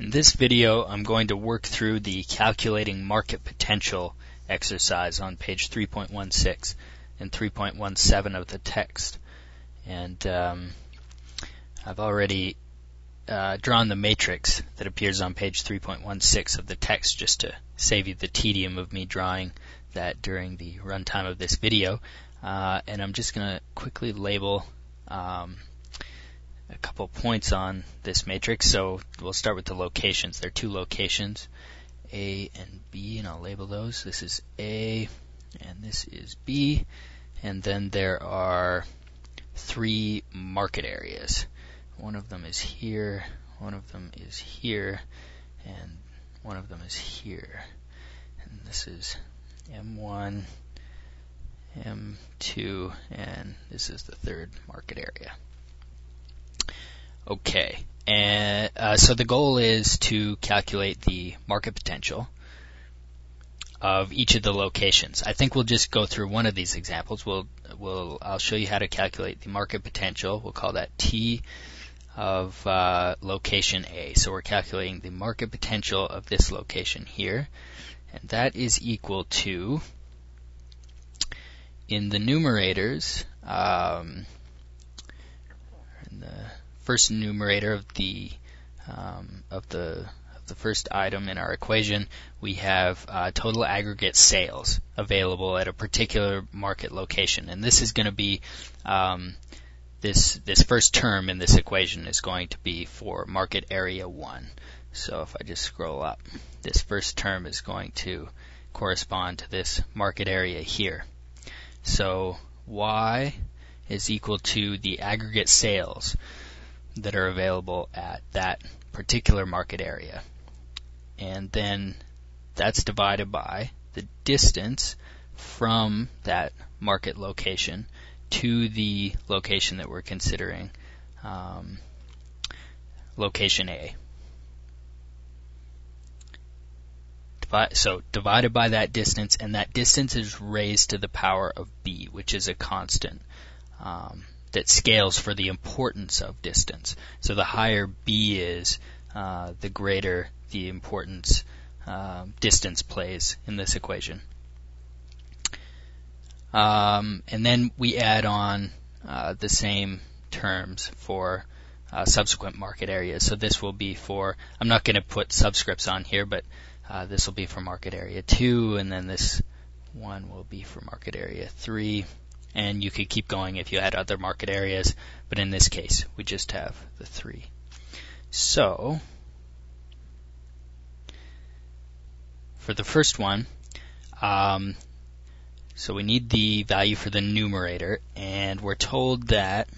In this video, I'm going to work through the calculating market potential exercise on page 3.16 and 3.17 of the text. And um, I've already uh, drawn the matrix that appears on page 3.16 of the text just to save you the tedium of me drawing that during the runtime of this video. Uh, and I'm just going to quickly label um, a couple points on this matrix. So we'll start with the locations. There are two locations, A and B, and I'll label those. This is A, and this is B. And then there are three market areas. One of them is here, one of them is here, and one of them is here. And this is M1, M2, and this is the third market area. Okay, and uh, so the goal is to calculate the market potential of each of the locations. I think we'll just go through one of these examples. We'll, we'll, I'll show you how to calculate the market potential. We'll call that T of uh, location A. So we're calculating the market potential of this location here, and that is equal to in the numerators. Um, in the first numerator of the um, of the of the first item in our equation, we have uh, total aggregate sales available at a particular market location, and this is going to be um, this this first term in this equation is going to be for market area one. So if I just scroll up, this first term is going to correspond to this market area here. So y is equal to the aggregate sales that are available at that particular market area. And then that's divided by the distance from that market location to the location that we're considering, um, location A. so divided by that distance, and that distance is raised to the power of b, which is a constant. Um, that scales for the importance of distance. So the higher b is, uh, the greater the importance uh, distance plays in this equation. Um, and then we add on uh, the same terms for uh, subsequent market areas. So this will be for, I'm not going to put subscripts on here, but uh, this will be for market area 2, and then this one will be for market area 3 and you could keep going if you had other market areas, but in this case, we just have the three. So, for the first one, um, so we need the value for the numerator, and we're told that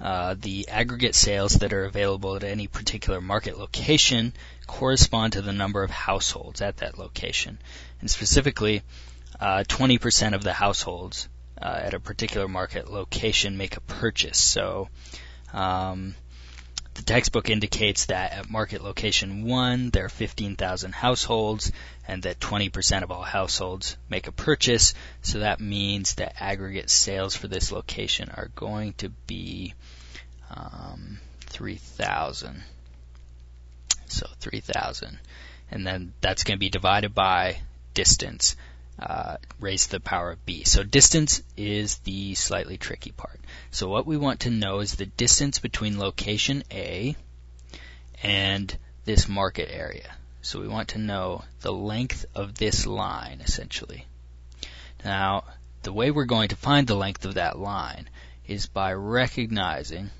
uh, the aggregate sales that are available at any particular market location correspond to the number of households at that location. And specifically, uh, 20% of the households uh, at a particular market location make a purchase. So um, the textbook indicates that at market location 1 there are 15,000 households and that 20% of all households make a purchase. So that means that aggregate sales for this location are going to be um, 3,000. So 3,000. And then that's going to be divided by distance uh, raised to the power of b. So distance is the slightly tricky part. So what we want to know is the distance between location A and this market area. So we want to know the length of this line, essentially. Now, the way we're going to find the length of that line is by recognizing,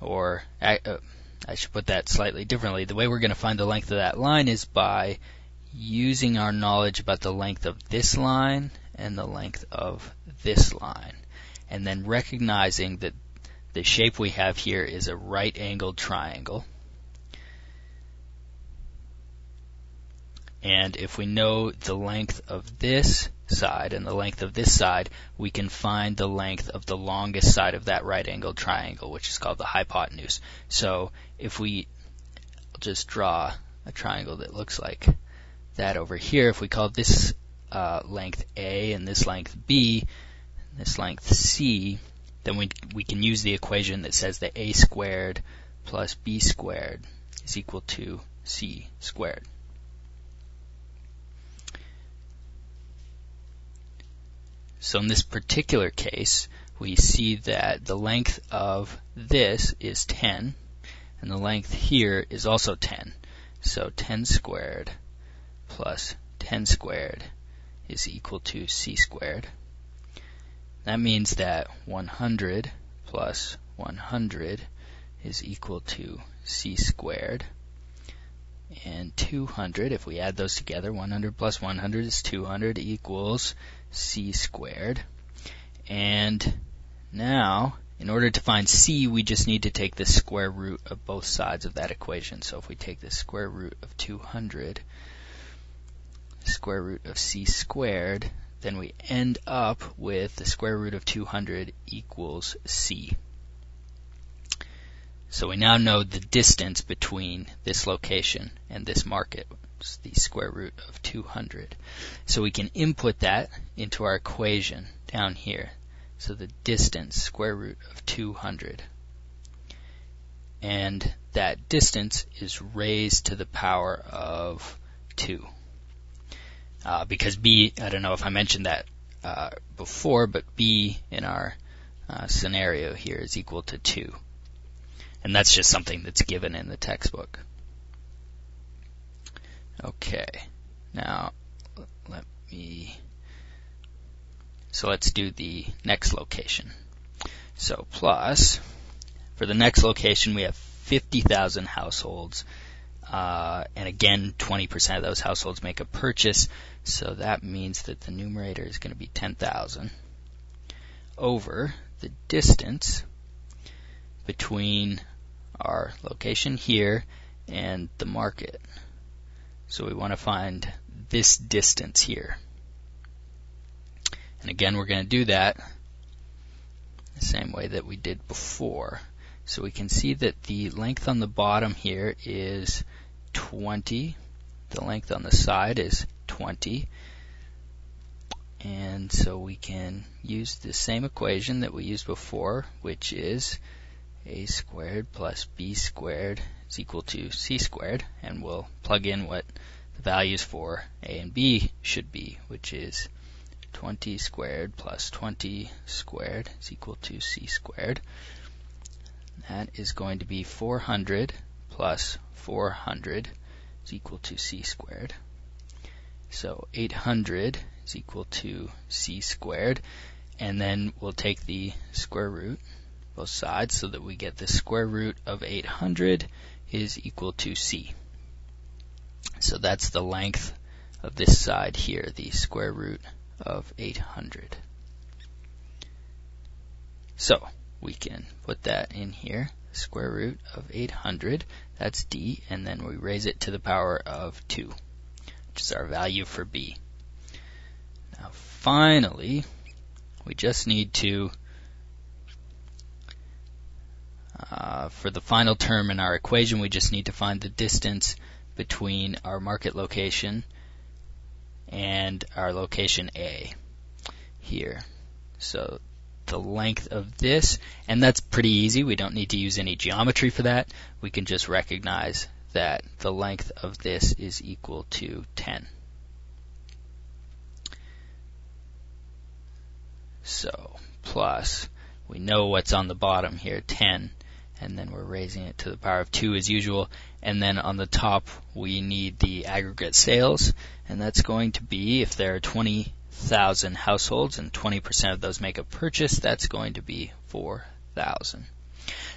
or uh, I should put that slightly differently, the way we're going to find the length of that line is by using our knowledge about the length of this line and the length of this line, and then recognizing that the shape we have here is a right angled triangle. And if we know the length of this side and the length of this side, we can find the length of the longest side of that right angled triangle, which is called the hypotenuse. So if we just draw a triangle that looks like that over here, if we call this uh, length A and this length B, and this length C, then we we can use the equation that says that A squared plus B squared is equal to c squared. So in this particular case, we see that the length of this is 10, and the length here is also 10. So 10 squared plus 10 squared is equal to c squared. That means that 100 plus 100 is equal to c squared. And 200, if we add those together, 100 plus 100 is 200 equals c squared. And now, in order to find c, we just need to take the square root of both sides of that equation. So if we take the square root of 200, square root of c squared, then we end up with the square root of 200 equals c. So we now know the distance between this location and this market. It's the square root of 200. So we can input that into our equation down here. So the distance, square root of 200. And that distance is raised to the power of 2. Uh, because b, I don't know if I mentioned that uh, before, but b in our uh, scenario here is equal to 2. And that's just something that's given in the textbook. Okay, now let me, so let's do the next location. So plus, for the next location we have 50,000 households, uh, and again 20% of those households make a purchase, so that means that the numerator is going to be 10,000 over the distance between our location here and the market. So we want to find this distance here. And again, we're going to do that the same way that we did before. So we can see that the length on the bottom here is 20. The length on the side is 20. And so we can use the same equation that we used before, which is a squared plus b squared is equal to c squared, and we'll plug in what the values for a and b should be, which is 20 squared plus 20 squared is equal to c squared. That is going to be 400 plus 400 is equal to c squared. So 800 is equal to c squared, and then we'll take the square root both sides so that we get the square root of 800 is equal to c. So that's the length of this side here, the square root of 800. So we can put that in here, square root of 800, that's d, and then we raise it to the power of 2, which is our value for b. Now finally, we just need to uh, for the final term in our equation, we just need to find the distance between our market location and our location A here. So the length of this, and that's pretty easy. We don't need to use any geometry for that. We can just recognize that the length of this is equal to 10. So, plus, we know what's on the bottom here, 10 and then we're raising it to the power of 2 as usual. And then on the top, we need the aggregate sales, and that's going to be, if there are 20,000 households and 20% of those make a purchase, that's going to be 4,000.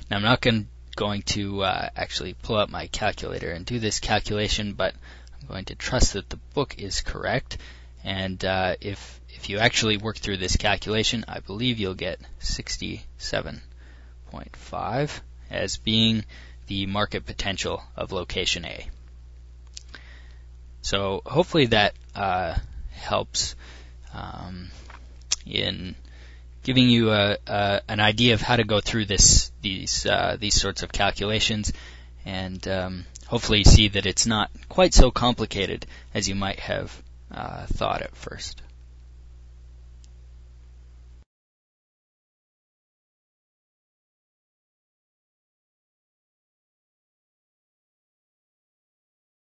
Now I'm not going, going to uh, actually pull up my calculator and do this calculation, but I'm going to trust that the book is correct. And uh, if if you actually work through this calculation, I believe you'll get 67.5 as being the market potential of location A. So hopefully that uh, helps um, in giving you a, a, an idea of how to go through this these uh, these sorts of calculations, and um, hopefully see that it's not quite so complicated as you might have uh, thought at first.